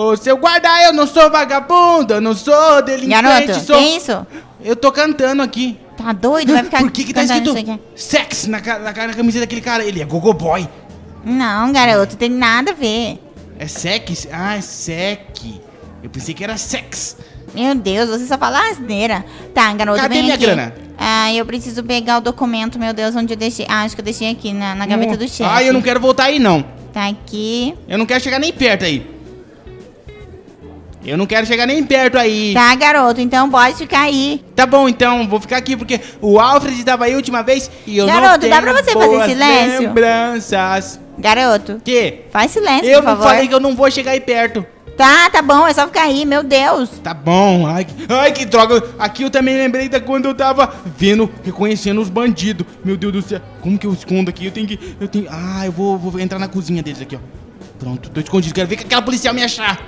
Ô, seu guarda, eu não sou vagabundo, eu não sou delinquente, Garoto, sou... que isso? Eu tô cantando aqui. Tá doido? Vai ficar Por que que tá cantando escrito isso aqui? sex na, ca- na, ca- na camisa daquele cara? Ele é gogo boy. Não, garoto, tem nada a ver. É sex? Ah, é sec. Eu pensei que era sex. Meu Deus, você só fala asneira. Tá, garoto, Cadê vem minha aqui. grana? Ah, eu preciso pegar o documento, meu Deus, onde eu deixei. Ah, acho que eu deixei aqui, na, na gaveta do chefe. Ah, eu não quero voltar aí, não. Tá aqui. Eu não quero chegar nem perto aí. Eu não quero chegar nem perto aí. Tá, garoto, então pode ficar aí. Tá bom, então, vou ficar aqui porque o Alfred tava aí a última vez e eu não Garoto, tenho dá pra você fazer silêncio? lembranças. Garoto, Que? faz silêncio, Eu por não favor. falei que eu não vou chegar aí perto. Tá, tá bom, é só ficar aí, meu Deus. Tá bom, ai, ai que droga. Aqui eu também lembrei da quando eu tava vendo, reconhecendo os bandidos. Meu Deus do céu, como que eu escondo aqui? Eu tenho que, eu tenho, ah, eu vou, vou entrar na cozinha deles aqui, ó. Pronto, tô escondido, quero ver que aquela policial me achar.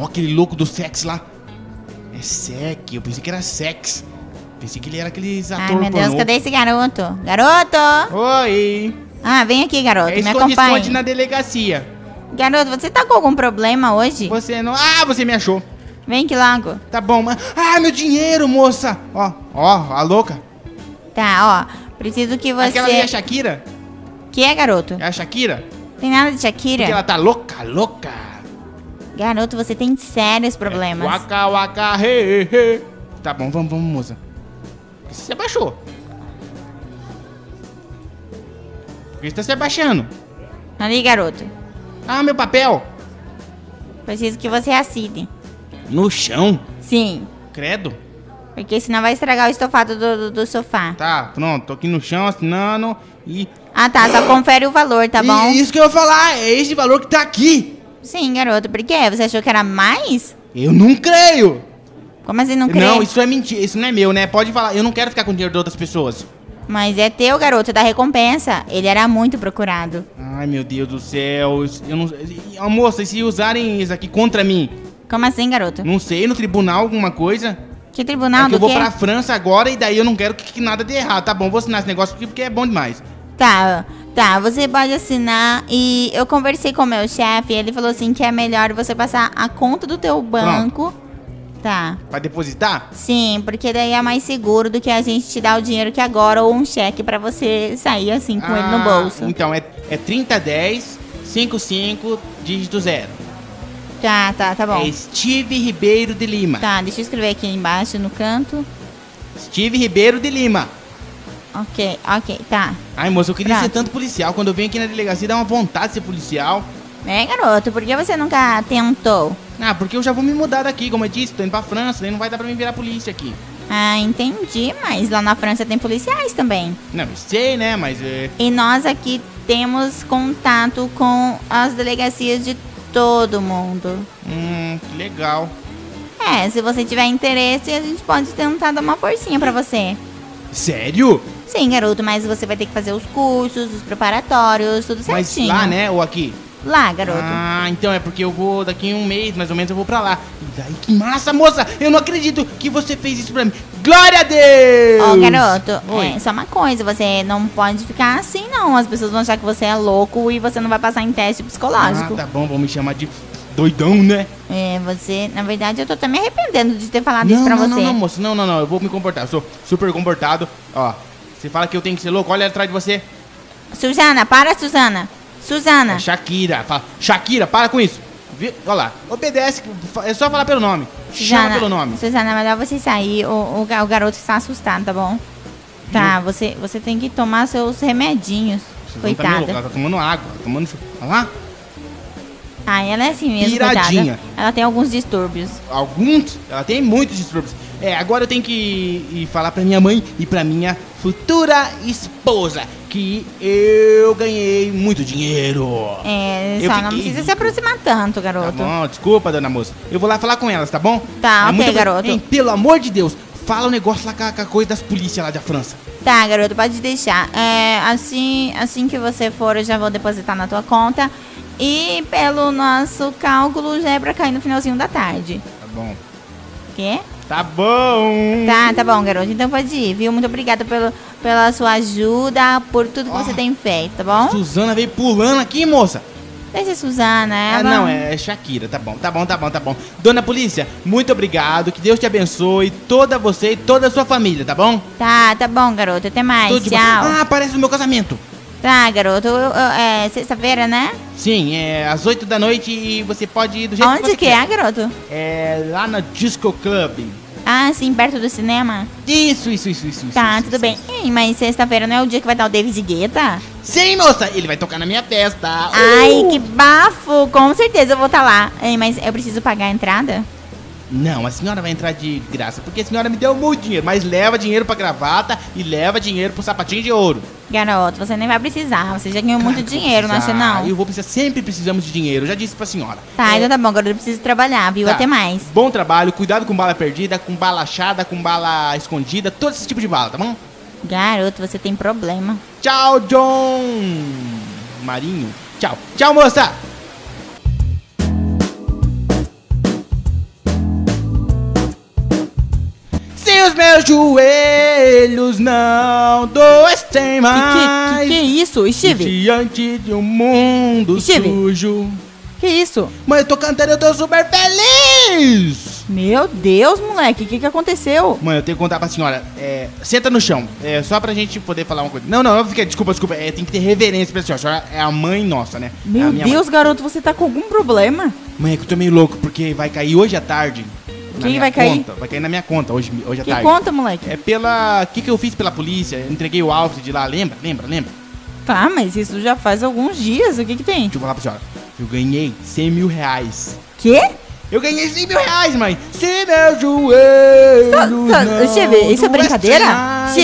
Ó, aquele louco do sex lá. É sec, eu pensei que era sex. Pensei que ele era aqueles Ai, atores meu Deus, pornô. cadê esse garoto? Garoto! Oi. Ah, vem aqui, garoto, É me esconde, acompanhe. esconde na delegacia. Garoto, você tá com algum problema hoje? Você não... Ah, você me achou. Vem aqui logo. Tá bom, mas... Ah, meu dinheiro, moça. Ó, ó, a louca. Tá, ó. Preciso que você. Aquela ali é a Shakira? Que é, garoto? É a Shakira? Tem nada de Shakira? Porque ela tá louca, louca. Garoto, você tem sérios problemas. Waka, waka, he, he, he. Tá bom, vamos, vamos, moça. Por que Você se abaixou. Por que você tá se abaixando? Ali, garoto. Ah, meu papel. Preciso que você assine. No chão. Sim. Credo. Porque senão vai estragar o estofado do, do, do sofá. Tá, pronto. Tô aqui no chão assinando e... Ah, tá. Só confere o valor, tá bom? Isso que eu ia falar, é esse valor que tá aqui. Sim, garoto. Por quê? Você achou que era mais? Eu não creio. Como assim não crê? Não, isso é mentira, isso não é meu, né? Pode falar, eu não quero ficar com o dinheiro de outras pessoas. Mas é teu, garoto, da recompensa. Ele era muito procurado. Ai, meu Deus do céu. Eu não... ó, Moça, e se usarem isso aqui contra mim? Como assim, garoto? Não sei, no tribunal, alguma coisa? Que tribunal é que eu vou quê? pra França agora e daí eu não quero que, que nada dê errado. Tá bom, vou assinar esse negócio aqui porque é bom demais. Tá, tá, você pode assinar e eu conversei com o meu chefe, ele falou assim que é melhor você passar a conta do teu banco. Tá. Vai depositar? Sim, porque daí é mais seguro do que a gente te dar o dinheiro que agora ou um cheque pra você sair assim com ele no Ah, bolso. Então, é, é 3010 55 dígito 0. Tá, tá, tá bom. É Steve Ribeiro de Lima. Tá, deixa eu escrever aqui embaixo no canto. Steve Ribeiro de Lima. Ok, ok, tá. Ai, moça, eu queria Pronto. ser tanto policial. Quando eu venho aqui na delegacia, dá uma vontade de ser policial. É, garoto, por que você nunca tentou? Ah, porque eu já vou me mudar daqui, como eu disse, tô indo pra França, daí não vai dar pra mim virar polícia aqui. Ah, entendi, mas lá na França tem policiais também. Não, eu sei, né, mas é... E nós aqui temos contato com as delegacias de todo mundo. Hum, que legal. É, se você tiver interesse, a gente pode tentar dar uma forcinha pra você. Sério? Sim, garoto, mas você vai ter que fazer os cursos, os preparatórios, tudo Mas certinho. lá, né, ou aqui? Lá, garoto. Ah, então é porque eu vou daqui a um mês, mais ou menos, eu vou pra lá. E daí, que massa, moça! Eu não acredito que você fez isso pra mim. Glória a Deus! Ó, garoto, Oi. é só uma coisa, você não pode ficar assim, não. As pessoas vão achar que você é louco e você não vai passar em teste Ah, psicológico. tá bom, vão me chamar de doidão, né? É, você, na verdade, eu tô até me arrependendo de ter falado isso não, pra não, você. não, não, moça, não, não, não, eu vou me comportar. Eu sou super comportado. Ó, você fala que eu tenho que ser louco, olha atrás de você. Suzana, para, Suzana. Suzana. É Shakira. Fala, Shakira, para com isso. Viu? Olha lá, obedece, é só falar pelo nome. Chama Suzana, pelo nome. Suzana, melhor você sair. O, o, o garoto está assustado, tá bom? Tá, você, você tem que tomar seus remedinhos. Vocês não tá Coitada. Ela tá tomando água, tá tomando... Olha lá, Ah, ela é assim mesmo, Piradinha. coitada. Ela tem alguns distúrbios. alguns, ela tem muitos distúrbios. É, agora eu tenho que ir falar pra minha mãe e pra minha futura esposa que eu ganhei muito dinheiro. É, Eu só não fiquei precisa se aproximar tanto, Tá garoto. bom, desculpa, dona moça. Eu vou lá falar com elas, tá bom? Tá, ok, muito- garoto. Hein, pelo amor de Deus, fala o negócio lá com a, com a coisa das polícias lá da França. Tá, garoto, pode deixar. É, assim, assim que você for, eu já vou depositar na tua conta. E pelo nosso cálculo, já é pra cair no finalzinho da tarde. Tá bom. Quê? Tá bom. Tá, tá bom, garoto. Então pode ir, viu? Muito obrigada pelo, pela sua ajuda, por tudo que Ó. você tem feito, tá bom? Suzana veio pulando aqui, moça. Deve ser Suzana, Ah, ela... não, é Shakira. Tá bom, tá bom, tá bom, tá bom. Dona Polícia, muito obrigado. Que Deus te abençoe, toda você e toda a sua família, tá bom? Tá, tá bom, garoto. Até mais. Tudo. Tchau. Ah, aparece no meu casamento. Tá, garoto. é sexta-feira, né? Sim, é às 8 da noite e você pode ir do jeito que Onde que quiser. é, garoto? É lá na Disco Club. Ah, sim, perto do cinema. Isso, isso, isso, isso. Tá, isso, tudo isso, bem. isso. Ei, mas sexta-feira não é o dia que vai dar o David Guetta? Sim, moça, ele vai tocar na minha festa. Ai, Uh! que bafo! Com certeza eu vou estar lá. Ei, mas eu preciso pagar a entrada? Não, a senhora vai entrar de graça, porque a senhora me deu muito dinheiro, mas leva dinheiro pra gravata e leva dinheiro pro sapatinho de ouro. Garoto, você nem vai precisar. Você já ganhou muito Claro vou dinheiro, não acha não? Eu vou precisar, sempre precisamos de dinheiro, eu já disse pra senhora. Tá, É, então tá bom, garoto. Eu preciso trabalhar, viu? tá. Até mais. Bom trabalho, cuidado com bala perdida, com bala achada, com bala escondida, todo esse tipo de bala, tá bom? Garoto, você tem problema. Tchau, John Marinho. Tchau. Tchau, moça. Os meus joelhos não doessem mais Que, que, que é isso? Steve? diante de um mundo Steve. sujo. Que isso? Mãe, eu tô cantando, eu tô super feliz. Meu Deus, moleque. O que, que aconteceu? Mãe, eu tenho que contar pra senhora. É, senta no chão. É só pra gente poder falar uma coisa. Não, não, fica. Desculpa, desculpa. É, tem que ter reverência pra senhora. A senhora é a mãe nossa, né? É Meu minha Deus, garoto, você tá com algum problema? Mãe. mãe, é que eu tô meio louco, porque vai cair hoje à tarde. Quem vai cair? Conta. Vai cair na minha conta hoje, hoje à Que tarde. conta, moleque? É pela. O que, que eu fiz pela polícia? Eu entreguei o Alfred de lá, lembra? Lembra, lembra? Tá, mas isso já faz alguns dias. O que que tem? Deixa eu falar pra senhora. Eu ganhei 100 mil reais. Quê? Eu ganhei 100 mil reais, mãe! Se tá, não Steve, isso é brincadeira? mais.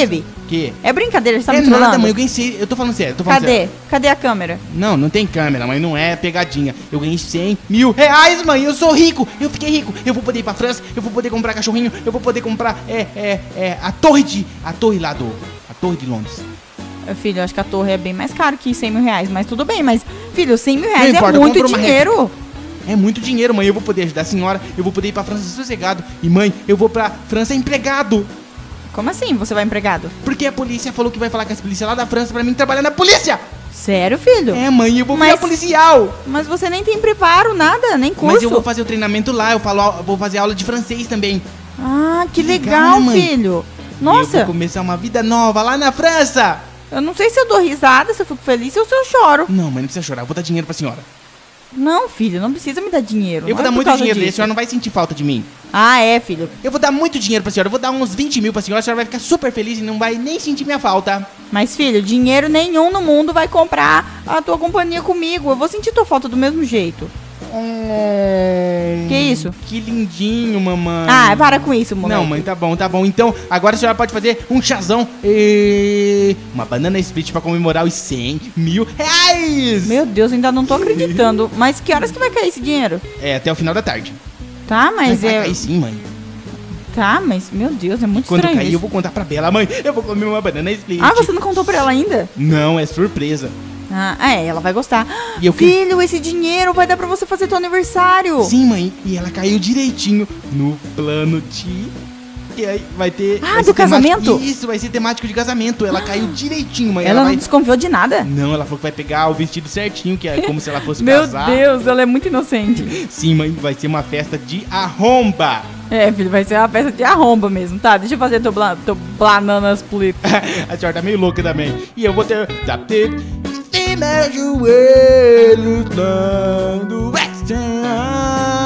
Que? é brincadeira, você tá é me nada, mãe, eu ganhei 100. Eu tô falando sério, eu tô falando Cadê? sério. Cadê a câmera? Não, não tem câmera, mãe, não é pegadinha. Eu ganhei 100 mil reais, mãe, eu sou rico, eu fiquei rico. Eu vou poder ir pra França, eu vou poder comprar cachorrinho, eu vou poder comprar, é, é, é, a torre de, a torre lá do, a torre de Londres. Filho, eu acho que a torre é bem mais caro que 100 mil reais, mas tudo bem, mas, filho, 100 mil reais é importa, eu muito dinheiro. É muito dinheiro, mãe, eu vou poder ajudar a senhora, eu vou poder ir pra França sossegado. E mãe, eu vou pra França empregado. Como assim você vai empregado? Porque a polícia falou que vai falar com as polícias lá da França pra mim trabalhar na polícia. Sério, filho? É, mãe, eu vou virar Mas- policial. Mas você nem tem preparo, nada, nem curso. Mas eu vou fazer o treinamento lá, eu falo, vou fazer aula de francês também. Ah, que Que legal, legal, filho. E eu Nossa, vou começar uma vida nova lá na França. eu não sei se eu dou risada, se eu fico feliz ou se eu choro. Não, mãe, não precisa chorar, eu vou dar dinheiro pra senhora. Não, filho, não precisa me dar dinheiro. Eu vou é dar muito dinheiro, daí a disso. senhora não vai sentir falta de mim. Ah, é, filho. Eu vou dar muito dinheiro pra senhora, eu vou dar uns 20 mil pra senhora, a senhora vai ficar super feliz e não vai nem sentir minha falta. Mas, filho, dinheiro nenhum no mundo vai comprar a tua companhia comigo. Eu vou sentir tua falta do mesmo jeito. Hum, Que isso? Que lindinho, mamãe. Ah, para com isso, moleque. Não, mãe, tá bom, tá bom. Então, agora a senhora pode fazer um chazão e uma banana split pra comemorar os 100 mil reais. Meu Deus, ainda não tô acreditando. Mas que horas que vai cair esse dinheiro? É, até o final da tarde. Tá, mas vai é. cair sim, mãe. Tá, mas meu Deus, é muito Quando estranho. cair, eu isso. vou contar pra Bela. Mãe, eu vou comer uma banana split. Ah, você não contou pra ela ainda? Não, é surpresa. Ah, é, ela vai gostar. E eu Filho, esse dinheiro vai dar pra você fazer teu aniversário. Sim, mãe. E ela caiu direitinho no plano de... E aí vai ter... Ah, vai do ser temático- casamento? Isso, vai ser temático de casamento. Ela caiu direitinho, mãe. Ela não vai... desconfiou de nada? Não, ela falou que vai pegar o vestido certinho, que é como se ela fosse Meu casar. Deus, ela é muito inocente. Sim, mãe, vai ser uma festa de arromba. É, filho, vai ser uma festa de arromba mesmo, tá? Deixa eu fazer teu, bla, teu bananas a senhora tá meio louca também. E eu vou ter meus joelhos dando western.